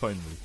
Finally.